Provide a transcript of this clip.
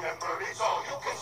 remember. It's all you can